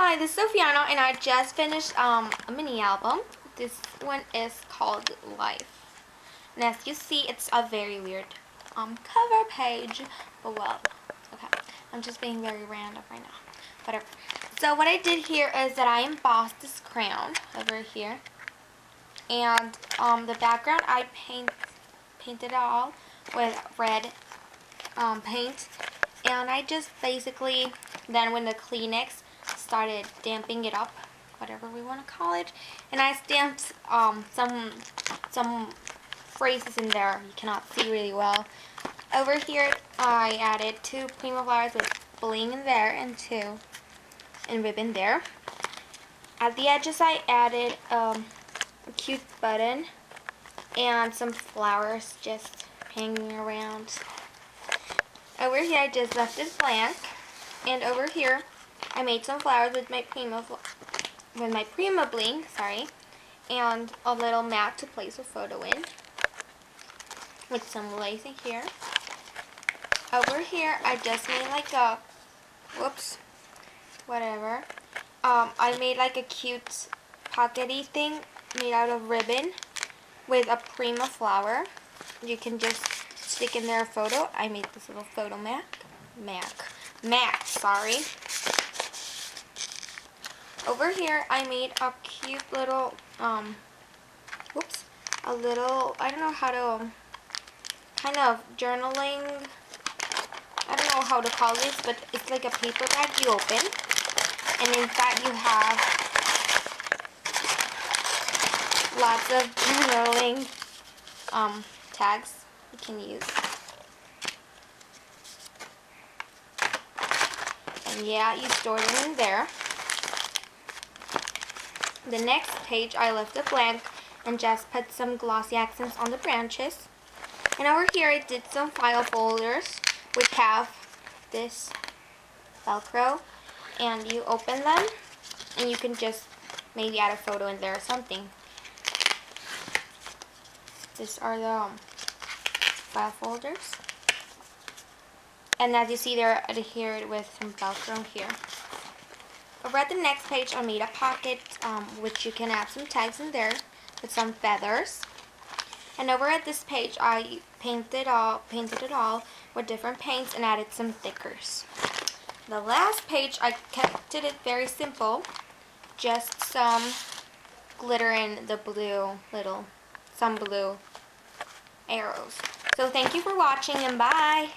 Hi, this is Sophianna, and I just finished um, a mini album. This one is called Life. And as you see, it's a very weird um, cover page. But well, okay. I'm just being very random right now. Whatever. So what I did here is that I embossed this crown over here. And um, the background, I paint painted it all with red um, paint. And I just basically, then when the Kleenex started damping it up, whatever we want to call it. And I stamped um, some some phrases in there you cannot see really well. Over here, I added two Prima flowers with bling in there and two and ribbon there. At the edges, I added um, a cute button and some flowers just hanging around. Over here, I just left it blank. And over here, I made some flowers with my Prima with my Prima Bling, sorry, and a little mat to place a photo in with some lacing here. Over here, I just made like a, whoops, whatever. Um, I made like a cute pockety thing made out of ribbon with a Prima flower. You can just stick in there a photo. I made this little photo mat. Mac. Mat, sorry. Over here, I made a cute little, um, whoops, a little, I don't know how to, kind of journaling, I don't know how to call this, but it's like a paper bag you open, and inside you have lots of journaling um, tags you can use. And yeah, you store them in there. The next page I left it blank and just put some glossy accents on the branches. And over here I did some file folders which have this velcro and you open them and you can just maybe add a photo in there or something. These are the um, file folders. And as you see they're adhered with some velcro here. Over at the next page, I made a pocket, um, which you can add some tags in there with some feathers. And over at this page, I painted all, painted it all with different paints and added some thickers. The last page, I kept it very simple, just some glitter in the blue little, some blue arrows. So thank you for watching and bye!